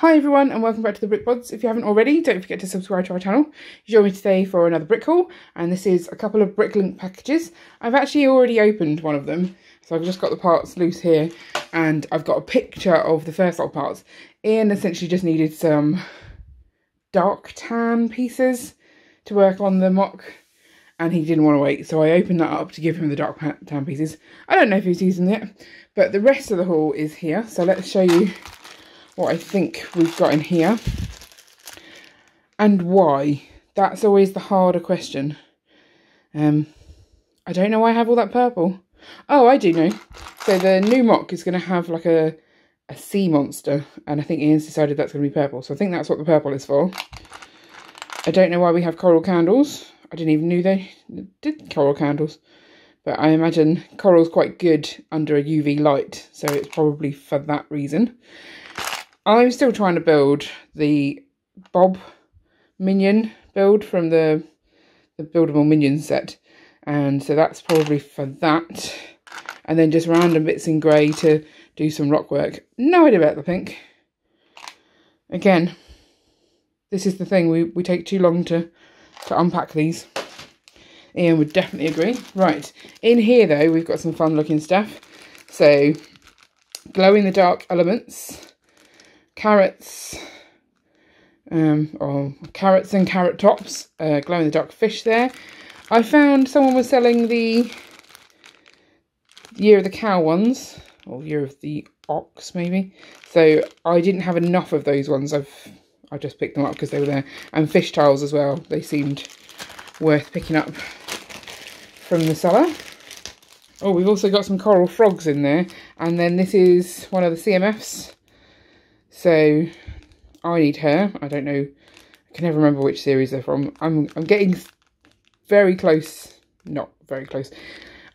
Hi everyone and welcome back to the Brick. If you haven't already, don't forget to subscribe to our channel. Join me today for another brick haul and this is a couple of Bricklink packages. I've actually already opened one of them. So I've just got the parts loose here and I've got a picture of the first lot of parts. Ian essentially just needed some dark tan pieces to work on the MOC and he didn't want to wait. So I opened that up to give him the dark tan pieces. I don't know if he's using it, but the rest of the haul is here. So let's show you what I think we've got in here and why. That's always the harder question. Um, I don't know why I have all that purple. Oh, I do know. So the new MOC is going to have like a, a sea monster and I think Ian's decided that's going to be purple. So I think that's what the purple is for. I don't know why we have coral candles. I didn't even know they did coral candles. But I imagine coral's quite good under a UV light. So it's probably for that reason. I'm still trying to build the Bob minion build from the, the buildable minion set. And so that's probably for that. And then just random bits in grey to do some rock work. No idea about the pink. Again, this is the thing. We, we take too long to, to unpack these. Ian would definitely agree. Right, in here though, we've got some fun looking stuff. So, glow in the dark elements carrots, um, or carrots and carrot tops, uh, glow in the dark fish there. I found someone was selling the Year of the Cow ones, or Year of the Ox maybe. So I didn't have enough of those ones. I've I just picked them up because they were there. And fish tiles as well. They seemed worth picking up from the seller. Oh, we've also got some coral frogs in there. And then this is one of the CMFs so I need her. I don't know. I can never remember which series they're from. I'm I'm getting very close. Not very close.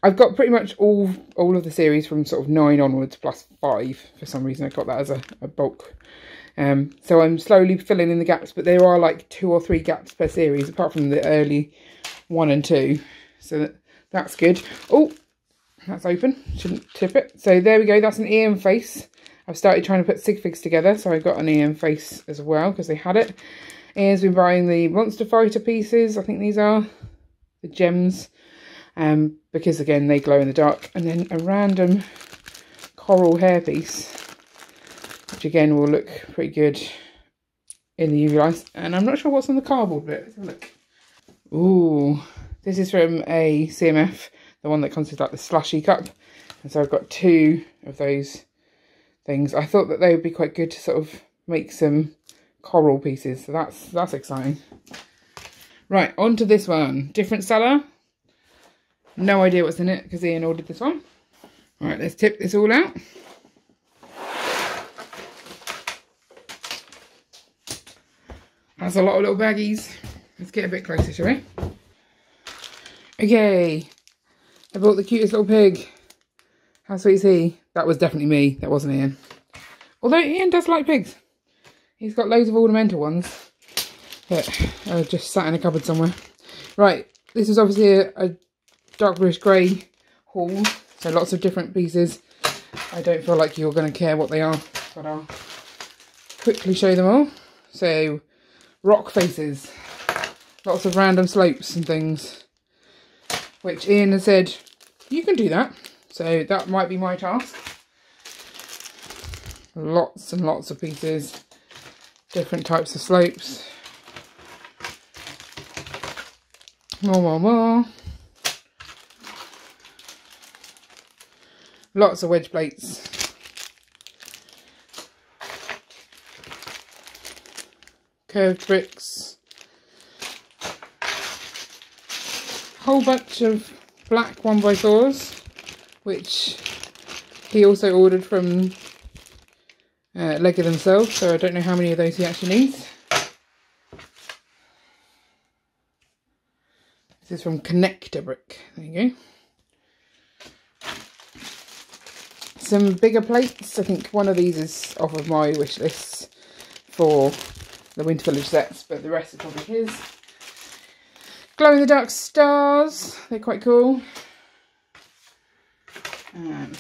I've got pretty much all all of the series from sort of nine onwards plus five. For some reason, I got that as a, a bulk. Um, so I'm slowly filling in the gaps, but there are like two or three gaps per series, apart from the early one and two. So that, that's good. Oh, that's open. Shouldn't tip it. So there we go. That's an Ian face. I've started trying to put sig figs together, so I got an Ian face as well because they had it. Ian's been buying the Monster Fighter pieces, I think these are, the gems, um, because again they glow in the dark. And then a random coral hairpiece, which again will look pretty good in the UV light. And I'm not sure what's on the cardboard bit. Let's have a look. Ooh, this is from a CMF, the one that comes with like the slushy cup. And so I've got two of those things. I thought that they would be quite good to sort of make some coral pieces. So that's that's exciting. Right, on to this one. Different seller. No idea what's in it because Ian ordered this one. All right, let's tip this all out. That's a lot of little baggies. Let's get a bit closer, shall we? Okay, I bought the cutest little pig. How sweet is he? That was definitely me. That wasn't Ian. Although Ian does like pigs. He's got loads of ornamental ones. Uh, just sat in a cupboard somewhere. Right. This is obviously a, a dark bluish grey haul. So lots of different pieces. I don't feel like you're going to care what they are. But I'll quickly show them all. So, rock faces. Lots of random slopes and things. Which Ian has said, you can do that. So that might be my task. Lots and lots of pieces, different types of slopes. More, more, more. Lots of wedge plates. Curved bricks. Whole bunch of black one by fours which he also ordered from uh, Lego themselves, so I don't know how many of those he actually needs. This is from Connector Brick. There you go. Some bigger plates. I think one of these is off of my wish list for the Winter Village sets, but the rest is probably his. Glow in the dark stars. They're quite cool. Um,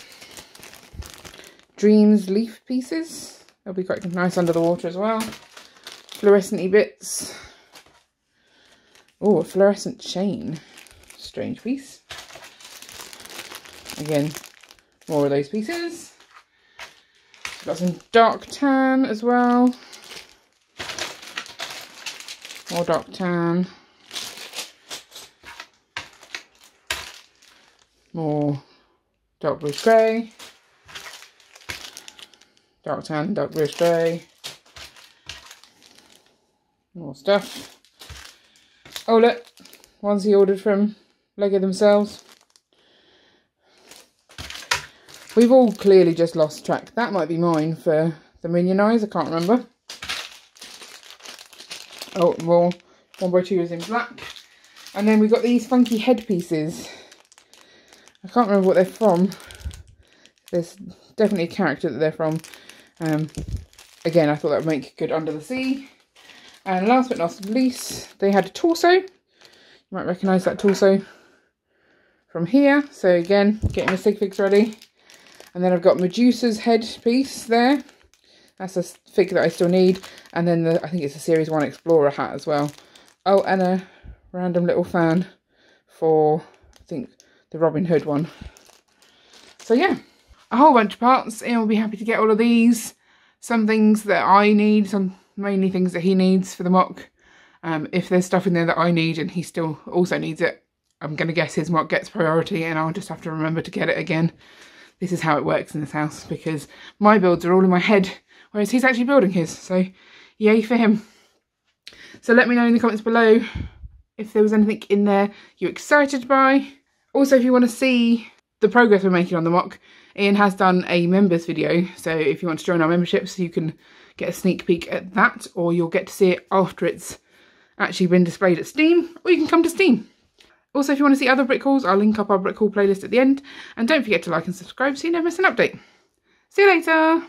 Dreams leaf pieces. It'll be quite nice under the water as well. Fluorescent bits. Oh, a fluorescent chain. Strange piece. Again, more of those pieces. Got some dark tan as well. More dark tan. More dark blue grey. Dark tan, dark blue grey. More stuff. Oh look, ones he ordered from Lego themselves. We've all clearly just lost track. That might be mine for the Minion Eyes. I can't remember. Oh, well, One by two is in black. And then we've got these funky headpieces. I can't remember what they're from. There's definitely a character that they're from. Um, again, I thought that would make good under the sea. And last but not least, they had a torso. You might recognise that torso from here. So again, getting the sig figs ready. And then I've got Medusa's headpiece there. That's a fig that I still need. And then the, I think it's a Series 1 Explorer hat as well. Oh, and a random little fan for, I think, the Robin Hood one. So yeah, a whole bunch of parts. And we'll be happy to get all of these. Some things that I need, some mainly things that he needs for the MOC. Um, if there's stuff in there that I need and he still also needs it, I'm going to guess his MOC gets priority and I'll just have to remember to get it again this is how it works in this house because my builds are all in my head, whereas he's actually building his. So yay for him. So let me know in the comments below if there was anything in there you're excited by. Also, if you want to see the progress we're making on the MOC, Ian has done a members video. So if you want to join our memberships, you can get a sneak peek at that or you'll get to see it after it's actually been displayed at Steam or you can come to Steam. Also, if you want to see other brick hauls, I'll link up our brick haul playlist at the end. And don't forget to like and subscribe so you never miss an update. See you later!